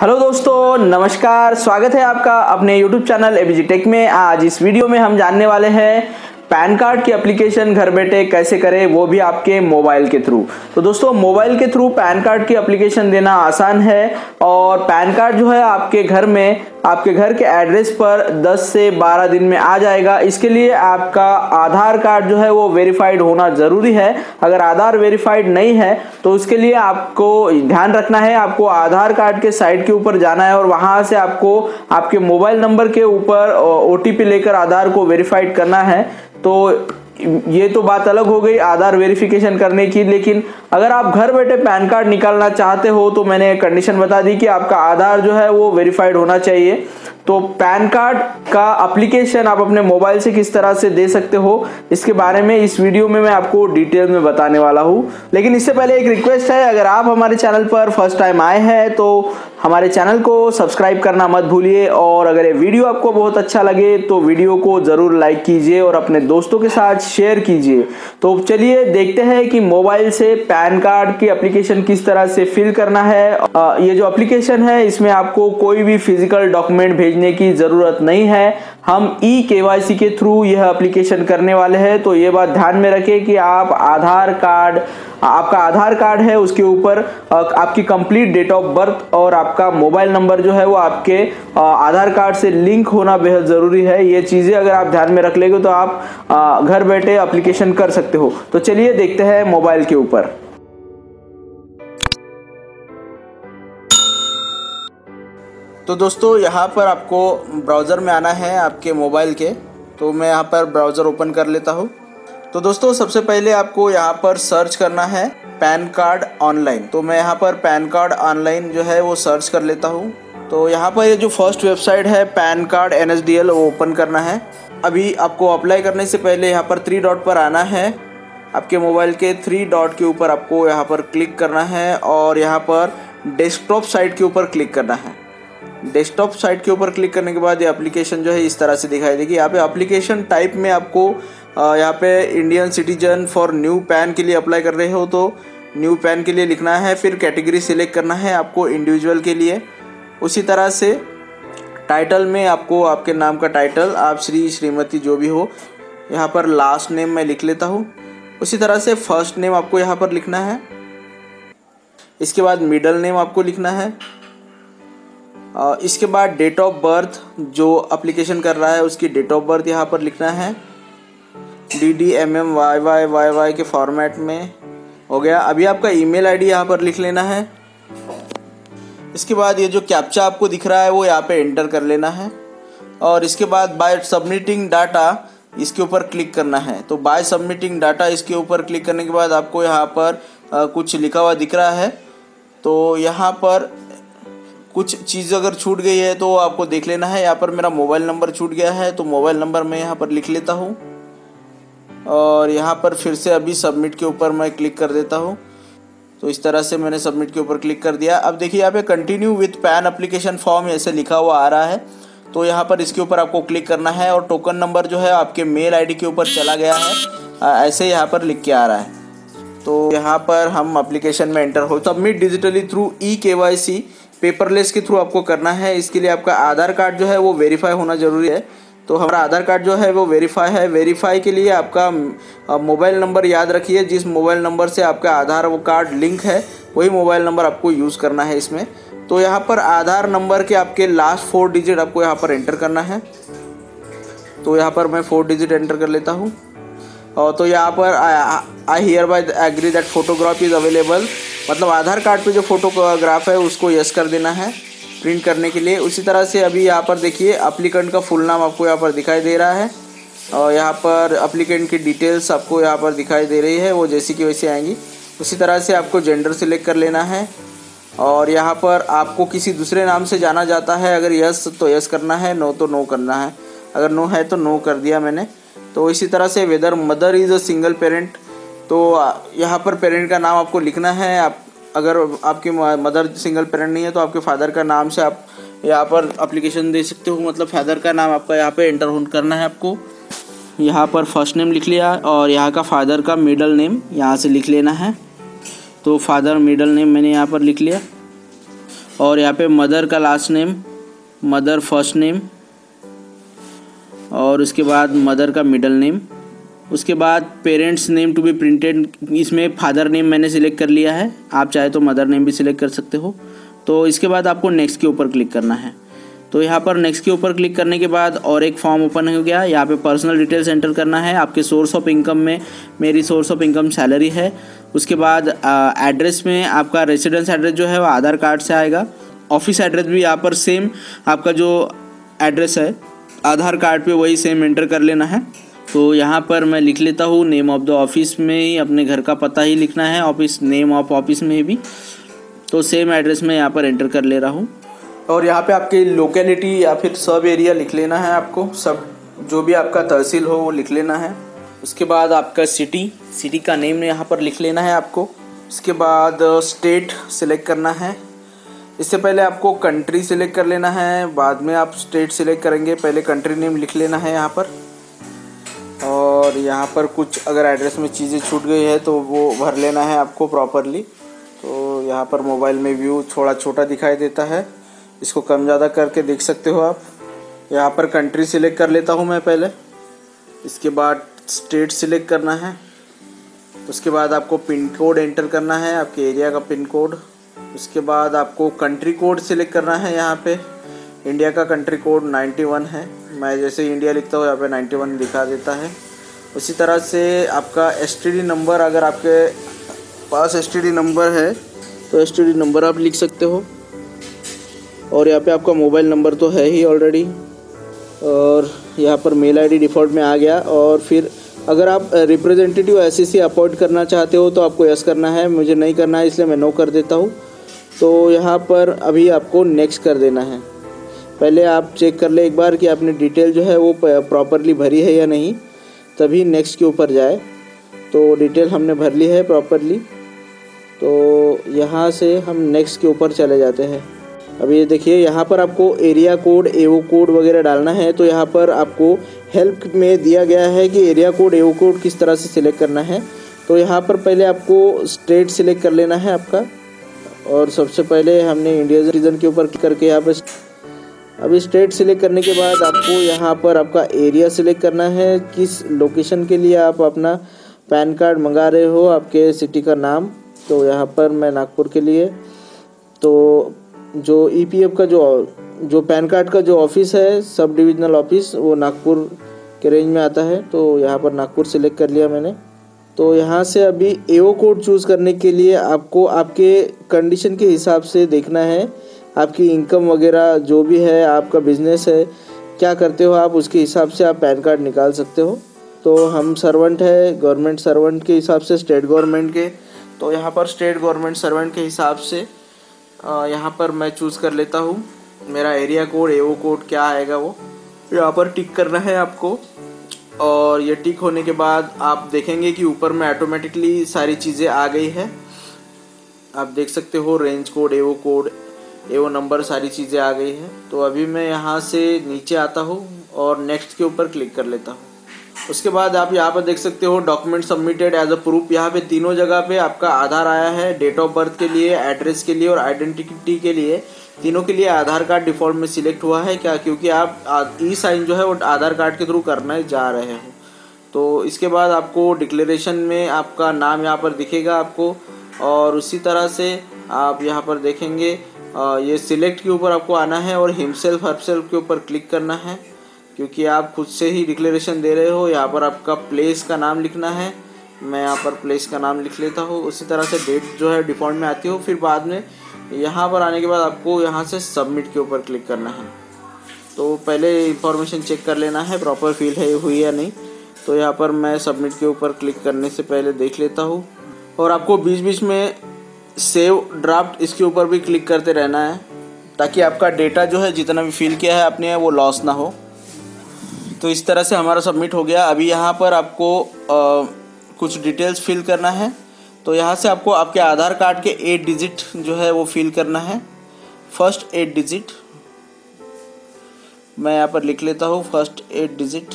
Hello दोस्तों, नमस्कार, स्वागत है आपका अपने यूट्यूब चैनल एबीजी टेक में। आज इस वीडियो में हम जानने वाले हैं पैन कार्ड की एप्लीकेशन घर बैठे कैसे करें, वो भी आपके मोबाइल के थ्रू तो दोस्तों मोबाइल के थ्रू पैन कार्ड की एप्लीकेशन देना आसान है और पैन कार्ड जो है आपके घर में, आपके घर के एड्रेस पर 10 से 12 दिन में आ जाएगा। इसके लिए आपका आधार कार्ड जो है वो वेरीफाइड होना ज़रूरी है। अगर आधार वेरीफाइड नहीं है तो उसके लिए आपको ध्यान रखना है, आपको आधार कार्ड के साइट के ऊपर जाना है और वहाँ से आपको आपके मोबाइल नंबर के ऊपर ओटीपी लेकर आधार को वेरीफाइड करना है। तो ये तो बात अलग हो गई आधार वेरिफिकेशन करने की, लेकिन अगर आप घर बैठे पैन कार्ड निकालना चाहते हो तो मैंने कंडीशन बता दी कि आपका आधार जो है वो वेरीफाइड होना चाहिए। तो पैन कार्ड का एप्लीकेशन आप अपने मोबाइल से किस तरह से दे सकते हो, इसके बारे में इस वीडियो में मैं आपको डिटेल में बताने वाला हूँ। लेकिन इससे पहले एक रिक्वेस्ट है, अगर आप हमारे चैनल पर फ़र्स्ट टाइम आए हैं तो हमारे चैनल को सब्सक्राइब करना मत भूलिए, और अगर ये वीडियो आपको बहुत अच्छा लगे तो वीडियो को ज़रूर लाइक कीजिए और अपने दोस्तों के साथ शेयर कीजिए। तो चलिए देखते हैं कि मोबाइल से पैन कार्ड की एप्लीकेशन किस तरह से फिल करना है। ये जो एप्लीकेशन है, इसमें आपको कोई भी फ़िज़िकल डॉक्यूमेंट भेजने की ज़रूरत नहीं है। हम ई के के थ्रू यह एप्लीकेशन करने वाले हैं। तो ये बात ध्यान में रखें कि आप आधार कार्ड, आपका आधार कार्ड है, उसके ऊपर आपकी कंप्लीट डेट ऑफ़ बर्थ और आपका मोबाइल नंबर जो है वो आपके आधार कार्ड से लिंक होना बेहद ज़रूरी है। ये चीज़ें अगर आप ध्यान में रख लेंगे तो आप घर बैठे एप्लीकेशन कर सकते हो। तो चलिए देखते हैं मोबाइल के ऊपर। तो दोस्तों, यहाँ पर आपको ब्राउज़र में आना है आपके मोबाइल के। तो मैं यहाँ पर ब्राउज़र ओपन कर लेता हूँ। तो दोस्तों, सबसे पहले आपको यहाँ पर सर्च करना है पैन कार्ड ऑनलाइन तो मैं यहाँ पर पैन कार्ड ऑनलाइन जो है, वो सर्च कर लेता हूँ। तो यहाँ पर ये जो फ़र्स्ट वेबसाइट है पैन कार्ड एन वो ओपन करना है। अभी आपको अप्लाई करने से पहले यहाँ पर थ्री डॉट पर आना है। आपके मोबाइल के थ्री डॉट के ऊपर आपको यहाँ पर क्लिक करना है और यहाँ पर डेस्कटॉप साइट के ऊपर क्लिक करना है। डेस्कटॉप साइट के ऊपर क्लिक करने के बाद ये एप्लीकेशन जो है इस तरह से दिखाई देगी। यहाँ पे एप्लीकेशन टाइप में आपको यहाँ पे Indian citizen for new PAN के लिए अप्लाई कर रहे हो तो न्यू पैन के लिए लिखना है, फिर कैटेगरी सिलेक्ट करना है आपको इंडिविजुअल के लिए। उसी तरह से टाइटल में आपको आपके नाम का टाइटल आप श्री, श्रीमती जो भी हो, यहाँ पर लास्ट नेम मैं लिख लेता हूँ। उसी तरह से फ़र्स्ट नेम आपको यहाँ पर लिखना है। इसके बाद मिडल नेम आपको लिखना है। इसके बाद डेट ऑफ़ बर्थ जो अप्लीकेशन कर रहा है, उसकी डेट ऑफ़ बर्थ यहाँ पर लिखना है। D D M M Y Y Y Y के फॉर्मेट में हो गया। अभी आपका ई ईमेल आईडी यहाँ पर लिख लेना है। इसके बाद ये जो कैप्चा आपको दिख रहा है, वो यहाँ पे एंटर कर लेना है। और इसके बाद बाय सबमिटिंग डाटा इसके ऊपर क्लिक करना है। तो बाय सबमिटिंग डाटा इसके ऊपर क्लिक करने के बाद आपको यहाँ पर कुछ लिखा हुआ दिख रहा है। तो यहाँ पर कुछ चीज़ अगर छूट गई है तो आपको देख लेना है। यहाँ पर मेरा मोबाइल नंबर छूट गया है तो मोबाइल नंबर मैं यहाँ पर लिख लेता हूँ। और यहाँ पर फिर से अभी सबमिट के ऊपर मैं क्लिक कर देता हूँ। तो इस तरह से मैंने सबमिट के ऊपर क्लिक कर दिया। अब देखिए, यहाँ पे continue with PAN application form ऐसे लिखा हुआ आ रहा है। तो यहाँ पर इसके ऊपर आपको क्लिक करना है और टोकन नंबर जो है आपके मेल आईडी के ऊपर चला गया है। ऐसे यहाँ पर लिख के आ रहा है। तो यहाँ पर हम अप्लीकेशन में एंटर हो submit digitally through e K Y C paperless के थ्रू आपको करना है, इसके लिए आपका आधार कार्ड जो है वो वेरीफाई होना ज़रूरी है। तो हमारा आधार कार्ड जो है वो वेरीफाई है। वेरीफाई के लिए आपका मोबाइल नंबर याद रखिए, जिस मोबाइल नंबर से आपका आधार वो कार्ड लिंक है, वही मोबाइल नंबर आपको यूज़ करना है इसमें। तो यहाँ पर आधार नंबर के आपके लास्ट फोर डिजिट आपको यहाँ पर एंटर करना है। तो यहाँ पर मैं फोर डिजिट एंटर कर लेता हूँ। तो यहाँ पर I hereby agree that photograph is available मतलब आधार कार्ड पे जो फोटोग्राफ है, उसको यस कर देना है प्रिंट करने के लिए। उसी तरह से अभी यहाँ पर देखिए अप्लीकेंट का फुल नाम आपको यहाँ पर दिखाई दे रहा है। और यहाँ पर अप्लीकेंट की डिटेल्स आपको यहाँ पर दिखाई दे रही है, वो जैसी की वैसी आएँगी। उसी तरह से आपको जेंडर सिलेक्ट कर लेना है। और यहाँ पर आपको किसी दूसरे नाम से जाना जाता है, अगर यस तो यस करना है नो तो नो करना है। अगर नो है तो नो कर दिया मैंने। तो इसी तरह से whether mother is a single parent तो यहाँ पर पेरेंट का नाम आपको लिखना है। आप, अगर आपकी मदर सिंगल पेरेंट नहीं है तो आपके फादर का नाम से आप यहाँ पर अप्लीकेशन दे सकते हो। मतलब फादर का नाम आपका यहाँ पे एंटर करना है आपको। यहाँ पर फ़र्स्ट नेम लिख लिया और यहाँ का फादर का मिडल नेम यहाँ से लिख लेना है। तो फादर मिडल नेम मैंने यहाँ पर लिख लिया। और यहाँ पे मदर का last name mother first name और उसके बाद मदर का मिडल नेम उसके बाद parents name to be printed इसमें फादर नेम मैंने सिलेक्ट कर लिया है। आप चाहे तो मदर नेम भी सिलेक्ट कर सकते हो। तो इसके बाद आपको नेक्स्ट के ऊपर क्लिक करना है। तो यहाँ पर नेक्स्ट के ऊपर क्लिक करने के बाद और एक फॉर्म ओपन हो गया। यहाँ पे पर्सनल डिटेल्स एंटर करना है। आपके सोर्स ऑफ़ इनकम में मेरी सोर्स ऑफ़ इनकम सैलरी है। उसके बाद एड्रेस में आपका रेसिडेंस एड्रेस जो है वो आधार कार्ड से आएगा। ऑफ़िस एड्रेस भी यहाँ पर सेम आपका जो एड्रेस है, आधार कार्ड पे वही सेम एंटर कर लेना है। तो यहाँ पर मैं लिख लेता हूँ नेम ऑफ़ द ऑफ़िस में ही अपने घर का पता ही लिखना है ऑफ़िस नेम ऑफ़ ऑफ़िस में भी। तो सेम एड्रेस में यहाँ पर एंटर कर ले रहा हूँ। और यहाँ पे आपकी लोकेलिटी या फिर सब एरिया लिख लेना है आपको, सब जो भी आपका तहसील हो वो लिख लेना है। उसके बाद आपका सिटी सिटी का नेम यहाँ पर लिख लेना है आपको। उसके बाद स्टेट सिलेक्ट करना है। इससे पहले आपको कंट्री सिलेक्ट कर लेना है, बाद में आप स्टेट सिलेक्ट करेंगे, पहले कंट्री नेम लिख लेना है यहाँ पर। और यहाँ पर कुछ अगर एड्रेस में चीज़ें छूट गई है तो वो भर लेना है आपको प्रॉपरली तो यहाँ पर मोबाइल में व्यू थोड़ा छोटा दिखाई देता है। इसको कम ज़्यादा करके देख सकते हो आप। यहाँ पर कंट्री सिलेक्ट कर लेता हूँ मैं पहले। इसके बाद स्टेट सिलेक्ट करना है। उसके बाद आपको पिन कोड एंटर करना है, आपके एरिया का पिन कोड उसके बाद आपको कंट्री कोड सिलेक्ट करना है यहाँ पे। इंडिया का कंट्री कोड 91 है। मैं जैसे इंडिया लिखता हूँ, यहाँ पे 91 दिखा देता है। उसी तरह से आपका एसटीडी नंबर अगर आपके पास एसटीडी नंबर है तो एसटीडी नंबर आप लिख सकते हो। और यहाँ पे आपका मोबाइल नंबर तो है ही ऑलरेडी और यहाँ पर मेल आईडी डिफ़ॉल्ट में आ गया। और फिर अगर आप रिप्रेजेंटेटिव एस सी अपॉइंट करना चाहते हो तो आपको यस करना है, मुझे नहीं करना है, इसलिए मैं नो कर देता हूँ। तो यहाँ पर अभी आपको नेक्स्ट कर देना है। पहले आप चेक कर ले एक बार कि आपने डिटेल जो है वो प्रॉपरली भरी है या नहीं। तभी नेक्स्ट के ऊपर जाए। तो डिटेल हमने भर ली है प्रॉपरली तो यहाँ से हम नेक्स्ट के ऊपर चले जाते हैं। अब ये देखिए, यहाँ पर आपको एरिया कोड एओ कोड वगैरह डालना है। तो यहाँ पर आपको हेल्प में दिया गया है कि एरिया कोड एओ कोड किस तरह से सिलेक्ट करना है। तो यहाँ पर पहले आपको स्टेट सिलेक्ट कर लेना है आपका। और सबसे पहले हमने इंडिया रीजन के ऊपर करके यहाँ पर अभी स्टेट सिलेक्ट करने के बाद आपको यहाँ पर आपका एरिया सिलेक्ट करना है। किस लोकेशन के लिए आप अपना पैन कार्ड मंगा रहे हो, आपके सिटी का नाम। तो यहाँ पर मैं नागपुर के लिए। तो जो ईपीएफ e का जो जो पैन कार्ड का जो ऑफ़िस है सब डिविजनल ऑफ़िस वो नागपुर के रेंज में आता है। तो यहाँ पर नागपुर सिलेक्ट कर लिया मैंने। तो यहाँ से अभी एओ कोड चूज़ करने के लिए आपको आपके कंडीशन के हिसाब से देखना है। आपकी इनकम वगैरह जो भी है, आपका बिज़नेस है, क्या करते हो आप, उसके हिसाब से आप पैन कार्ड निकाल सकते हो। तो हम सर्वेंट है गवर्नमेंट सर्वेंट के हिसाब से स्टेट गवर्नमेंट के। तो यहाँ पर स्टेट गवर्नमेंट सर्वेंट के हिसाब से यहाँ पर मैं चूज़ कर लेता हूँ। मेरा एरिया कोड एओ कोड क्या आएगा वो। यहाँ पर टिक करना है आपको। और ये टिक होने के बाद आप देखेंगे कि ऊपर में ऑटोमेटिकली सारी चीज़ें आ गई है। आप देख सकते हो range code AO code AO number सारी चीज़ें आ गई है। तो अभी मैं यहाँ से नीचे आता हूँ और नेक्स्ट के ऊपर क्लिक कर लेता हूँ। उसके बाद आप यहाँ पर देख सकते हो document submitted as a proof यहाँ पे तीनों जगह पे आपका आधार आया है डेट ऑफ़ बर्थ के लिए एड्रेस के लिए और आइडेंटिटी के लिए। तीनों के लिए आधार कार्ड डिफ़ॉल्ट में सिलेक्ट हुआ है। क्या? क्योंकि आप ई साइन जो है वो आधार कार्ड के थ्रू करने जा रहे हो। तो इसके बाद आपको डिक्लेरेशन में आपका नाम यहाँ पर दिखेगा आपको। और उसी तरह से आप यहाँ पर देखेंगे ये सिलेक्ट के ऊपर आपको आना है और हिमसेल्फ हरसेल्फ के ऊपर क्लिक करना है, क्योंकि आप खुद से ही डिक्लेरेशन दे रहे हो। यहाँ पर आपका प्लेस का नाम लिखना है। मैं यहाँ पर प्लेस का नाम लिख लेता हूँ। उसी तरह से डेट जो है डिफ़ॉल्ट में आती हो, फिर बाद में यहाँ पर आने के बाद आपको यहाँ से सबमिट के ऊपर क्लिक करना है। तो पहले इंफॉर्मेशन चेक कर लेना है प्रॉपर फील है, हुई या नहीं। तो यहाँ पर मैं सबमिट के ऊपर क्लिक करने से पहले देख लेता हूँ। और आपको बीच बीच में सेव ड्राफ्ट इसके ऊपर भी क्लिक करते रहना है ताकि आपका डेटा जो है जितना भी फिल किया है आपने वो लॉस ना हो। तो इस तरह से हमारा सबमिट हो गया। अभी यहाँ पर आपको आ, कुछ डिटेल्स फिल करना है। तो यहाँ से आपको आपके आधार कार्ड के एट डिजिट जो है वो फिल करना है। फ़र्स्ट एट डिजिट मैं यहाँ पर लिख लेता हूँ फ़र्स्ट एट डिजिट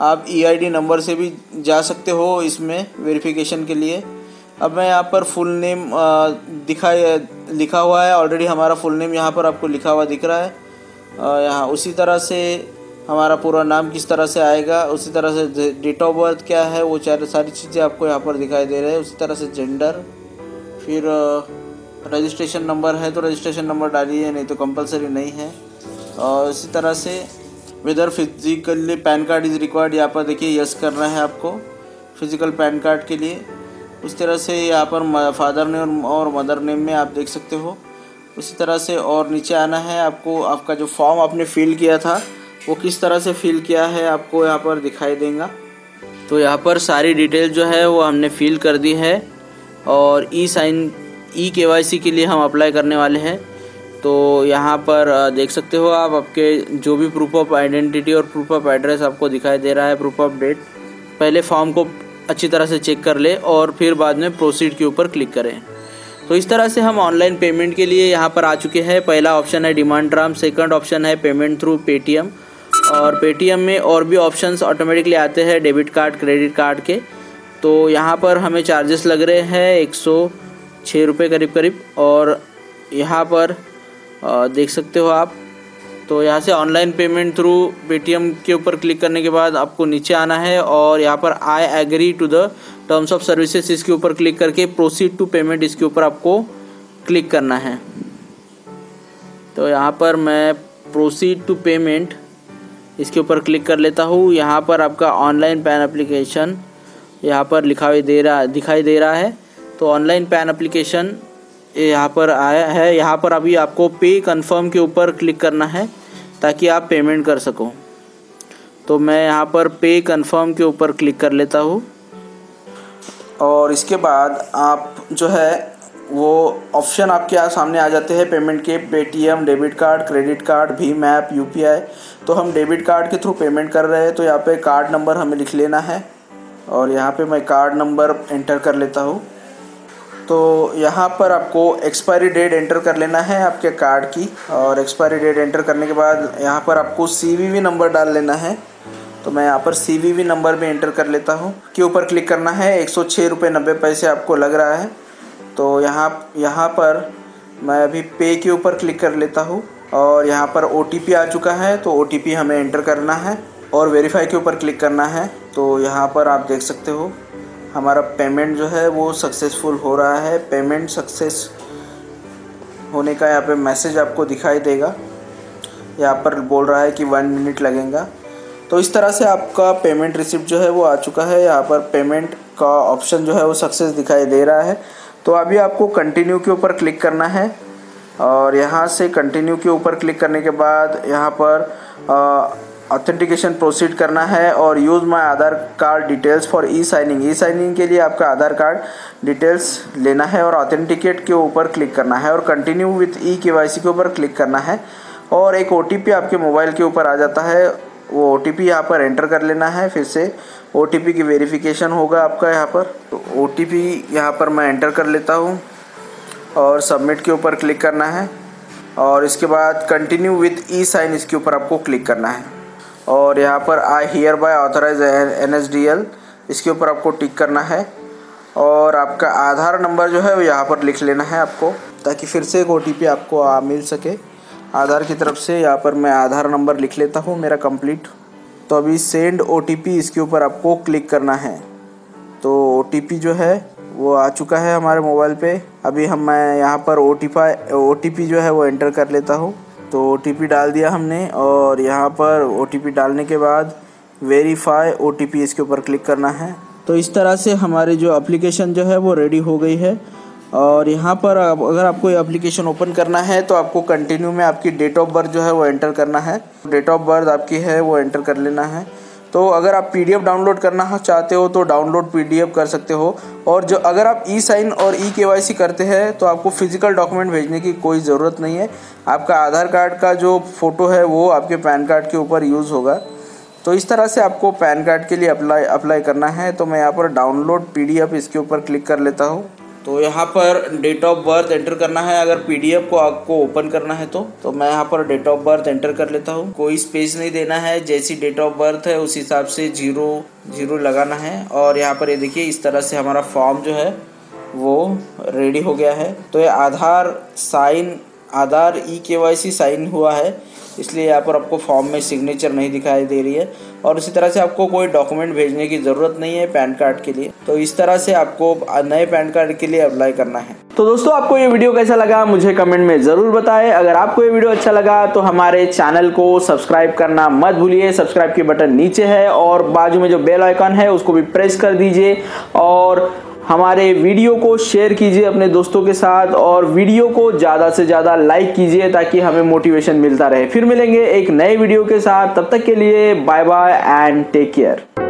आप ईआईडी e नंबर से भी जा सकते हो इसमें वेरिफिकेशन के लिए। अब मैं यहाँ पर फुल नेम दिखा लिखा हुआ है। ऑलरेडी हमारा फुल नेम यहाँ पर आपको लिखा हुआ दिख रहा है। यहाँ उसी तरह से हमारा पूरा नाम किस तरह से आएगा, उसी तरह से डेट ऑफ़ बर्थ क्या है, वो चार, सारी चीज़ें आपको यहाँ पर दिखाई दे रहे हैं। उसी तरह से जेंडर फिर रजिस्ट्रेशन नंबर है तो रजिस्ट्रेशन नंबर डालिए, नहीं तो कंपलसरी नहीं है। और इसी तरह से whether physically PAN card is required यहाँ पर देखिए यस करना है आपको। फ़िज़िकल पैन कार्ड के लिए। उस तरह से यहाँ पर फादर नेम और मदर नेम में आप देख सकते हो। उसी तरह से और नीचे आना है आपको, आपका जो फॉर्म आपने फिल किया था, वो किस तरह से फिल किया है आपको यहाँ पर दिखाई देगा। तो यहाँ पर सारी डिटेल जो है वो हमने फिल कर दी है और ई साइन ई के के लिए हम अप्लाई करने वाले हैं। तो यहाँ पर देख सकते हो आप, आपके जो भी प्रूफ ऑफ़ आइडेंटिटी और प्रूफ ऑफ़ एड्रेस आपको दिखाई दे रहा है प्रूफ ऑफ़ डेट पहले फॉर्म को अच्छी तरह से चेक कर ले और फिर बाद में प्रोसीड के ऊपर क्लिक करें। तो इस तरह से हम ऑनलाइन पेमेंट के लिए यहाँ पर आ चुके हैं। पहला ऑप्शन है डिमांड ड्राम सेकंड ऑप्शन है पेमेंट थ्रू पेटीएम और पेटीएम में और भी ऑप्शंस ऑटोमेटिकली आते हैं डेबिट कार्ड क्रेडिट कार्ड के। तो यहाँ पर हमें चार्जेस लग रहे हैं एक सौ छः रुपये करीब करीब और यहाँ पर देख सकते हो आप तो यहाँ से ऑनलाइन पेमेंट थ्रू पेटीएम के ऊपर क्लिक करने के बाद आपको नीचे आना है और यहाँ पर I agree to the terms of services इसके ऊपर क्लिक करके प्रोसीड टू पेमेंट इसके ऊपर आपको क्लिक करना है। तो यहाँ पर मैं प्रोसीड टू पेमेंट इसके ऊपर क्लिक कर लेता हूँ। यहाँ पर आपका ऑनलाइन पैन एप्लीकेशन यहाँ पर लिखा दे रहा, दिखाई दे रहा है। तो ऑनलाइन पैन एप्लीकेशन यहाँ पर आया है। यहाँ पर अभी आपको पे कंफर्म के ऊपर क्लिक करना है ताकि आप पेमेंट कर सको। तो मैं यहाँ पर पे कंफर्म के ऊपर क्लिक कर लेता हूँ। और इसके बाद आप जो है, वो ऑप्शन आपके यहाँ सामने आ जाते हैं पेमेंट के। Paytm debit card credit card Bhim app UPI तो हम डेबिट कार्ड के थ्रू पेमेंट कर रहे हैं। तो यहाँ पे कार्ड नंबर हमें लिख लेना है। और यहाँ पे मैं कार्ड नंबर एंटर कर लेता हूँ। तो यहाँ पर आपको एक्सपायरी डेट एंटर कर लेना है आपके कार्ड की और एक्सपायरी डेट एंटर करने के बाद यहाँ पर आपको सीवीवी नंबर डाल लेना है। तो मैं यहाँ पर सीवीवी नंबर भी एंटर कर लेता हूँ। के ऊपर क्लिक करना है, एक सौ छः रुपये नब्बे पैसे आपको लग रहा है। तो यहाँ यहाँ पर मैं अभी पे के ऊपर क्लिक कर लेता हूँ और यहाँ पर ओटीपी आ चुका है तो ओटीपी हमें एंटर करना है और वेरीफाई के ऊपर क्लिक करना है। तो यहाँ पर आप देख सकते हो हमारा पेमेंट जो है वो सक्सेसफुल हो रहा है। पेमेंट सक्सेस होने का यहाँ पे मैसेज आपको दिखाई देगा। यहाँ पर बोल रहा है कि वन मिनट लगेगा। तो इस तरह से आपका पेमेंट रिसिप्ट जो है वो आ चुका है। यहाँ पर पेमेंट का ऑप्शन जो है वो सक्सेस दिखाई दे रहा है। तो अभी आपको कंटिन्यू के ऊपर क्लिक करना है और यहाँ से कंटिन्यू के ऊपर क्लिक करने के बाद यहाँ पर ऑथेंटिकेशन प्रोसीड करना है और use my Aadhaar card details for e signing e signing के लिए आपका आधार कार्ड डिटेल्स लेना है और ऑथेंटिकेट के ऊपर क्लिक करना है और continue with E K Y सी के ऊपर क्लिक करना है और एक ओ टी पी आपके मोबाइल के ऊपर आ जाता है। वो ओ टी पी यहाँ पर एंटर कर लेना है, फिर से ओ टी पी की वेरिफिकेशन होगा आपका यहाँ पर। तो ओ टी पी यहाँ पर मैं एंटर कर लेता हूँ और सबमिट के ऊपर क्लिक करना है और इसके बाद कंटिन्यू विथ ई साइन इसके ऊपर आपको क्लिक करना है। और यहाँ पर I hereby authorize N S D L इसके ऊपर आपको टिक करना है और आपका आधार नंबर जो है वो यहाँ पर लिख लेना है आपको ताकि फिर से एक OTP आपको आ, मिल सके। आधार की तरफ़ से यहाँ पर मैं आधार नंबर लिख लेता हूँ मेरा कंप्लीट तो अभी सेंड ओटीपी इसके ऊपर आपको क्लिक करना है। तो ओटीपी जो है वो आ चुका है हमारे मोबाइल पे। अभी हम मैं यहाँ पर ओ टी जो है वो एंटर कर लेता हूँ। तो ओटीपी डाल दिया हमने और यहाँ पर ओटीपी डालने के बाद वेरीफाई ओटीपी इसके ऊपर क्लिक करना है। तो इस तरह से हमारी जो एप्लीकेशन जो है वो रेडी हो गई है। और यहाँ पर अगर आपको ये एप्लीकेशन ओपन करना है तो आपको कंटिन्यू में आपकी डेट ऑफ़ बर्थ जो है वो एंटर करना है। डेट ऑफ़ बर्थ आपकी है, वो एंटर कर लेना है। तो अगर आप पीडीएफ डाउनलोड करना चाहते हो तो डाउनलोड पीडीएफ कर सकते हो। और जो अगर आप ई साइन और ई के करते हैं तो आपको फ़िज़िकल डॉक्यूमेंट भेजने की कोई ज़रूरत नहीं है। आपका आधार कार्ड का जो फ़ोटो है, वो आपके पैन कार्ड के ऊपर यूज़ होगा। तो इस तरह से आपको पैन कार्ड के लिए अप्लाई अप्लाई करना है। तो मैं यहाँ पर डाउनलोड पीडीएफ इसके ऊपर क्लिक कर लेता हूँ। तो यहाँ पर डेट ऑफ़ बर्थ एंटर करना है। अगर पीडीएफ को आपको ओपन करना है तो तो मैं यहाँ पर डेट ऑफ़ बर्थ एंटर कर लेता हूँ। कोई स्पेस नहीं देना है। जैसी डेट ऑफ़ बर्थ है, उस हिसाब से ज़ीरो ज़ीरो लगाना है। और यहाँ पर ये यह देखिए, इस तरह से हमारा फॉर्म जो है, वो रेडी हो गया है। तो ये आधार साइन, आधार ई के वाई सी साइन हुआ है। इसलिए यहाँ पर आपको फॉर्म में सिग्नेचर नहीं दिखाई दे रही है। और इसी तरह से आपको कोई डॉक्यूमेंट भेजने की ज़रूरत नहीं है पैन कार्ड के लिए। तो इस तरह से आपको नए पैन कार्ड के लिए अप्लाई करना है। तो दोस्तों, आपको ये वीडियो कैसा लगा, मुझे कमेंट में ज़रूर बताएँ। अगर आपको ये वीडियो अच्छा लगा तो हमारे चैनल को सब्सक्राइब करना मत भूलिए। सब्सक्राइब की बटन नीचे है और बाजू में जो बेल आइकन है, उसको भी प्रेस कर दीजिए। और हमारे वीडियो को शेयर कीजिए अपने दोस्तों के साथ और वीडियो को ज़्यादा से ज़्यादा लाइक कीजिए ताकि हमें मोटिवेशन मिलता रहे। फिर मिलेंगे एक नए वीडियो के साथ। तब तक के लिए bye bye and take care.